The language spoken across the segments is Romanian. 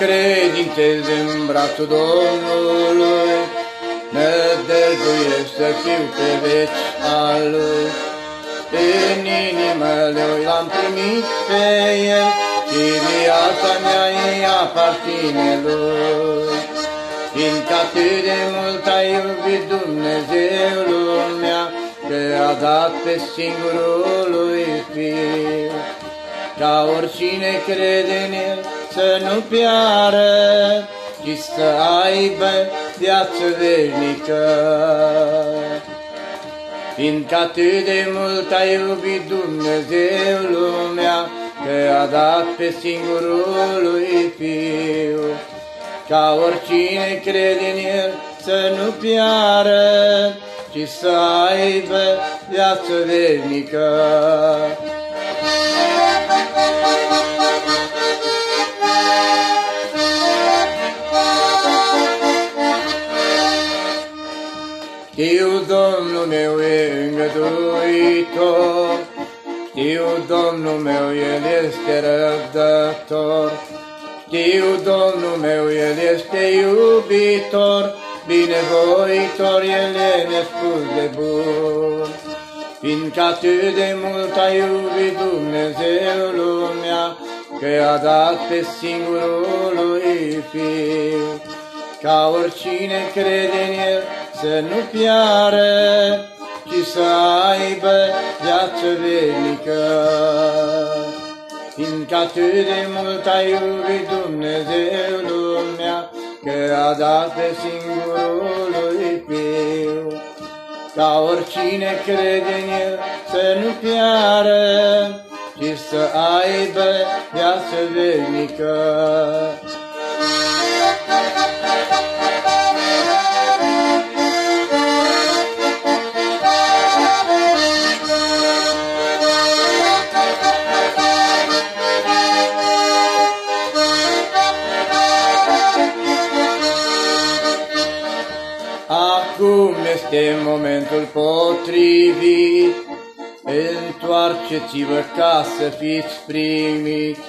încredințez în brațul Domnului, Nădăjduiesc să fiu pe veci al lui. În inimă lui l-am primit pe el, Și viața mea îi aparține lui. Fiindcă atât de mult a iubit Dumnezeu lumea, Că a dat pe singurul lui Fiu, Ca oricine crede în el, să nu piară, ci să aibă viață veșnică. Fiindcă atât de mult a iubit Dumnezeu lumea, că a dat pe singurul lui Fiu, ca oricine crede în El să nu piară, ci să aibă viață veșnică. Domnul meu e îngăduitor, Știu Domnul meu, El este răbdător, Știu Domnul meu, El este iubitor, Binevoitor, El e nespus de bun. Fiindcă atât de mult a iubit Dumnezeu lumea, Că a dat pe singurul lui Fiu, Ca oricine crede în El, să nu piară, ci să aibă viață veșnică. Fiindcă atât de mult a iubit Dumnezeu lumea, că a dat pe singurul lui Fiu, ca oricine crede în El să nu piară, ci să aibă viață veșnică. Este momentul potrivit, Întoarceți-vă ca să fiți primiți.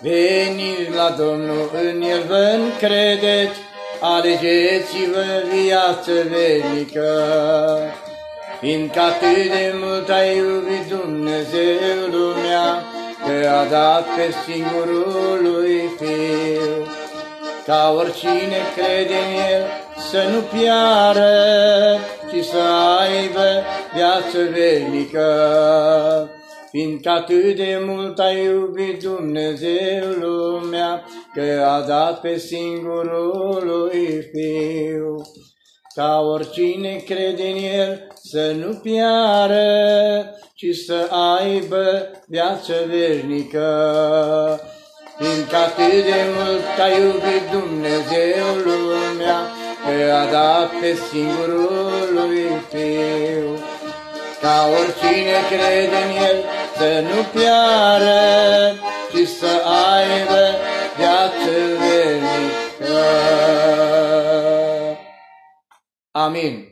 Veniți la Domnul, în El vă încredeți, Alegeți-vă viață veșnică. Fiindcă atât de mult a iubit Dumnezeu lumea, Că a dat pe singurul lui Fiu, ca oricine crede în El să nu piară, ci să aibă viață veșnică. Fiindcă atât de mult a iubit Dumnezeu lumea, că a dat pe singurul lui Fiu, ca oricine crede în El să nu piară, ci să aibă viață veșnică. Fiindcă atât de mult a iubit Dumnezeu lumea, că a dat pe singurul lui Fiu, ca oricine crede în El să nu piară, ci să aibă viață veșnică. Amin.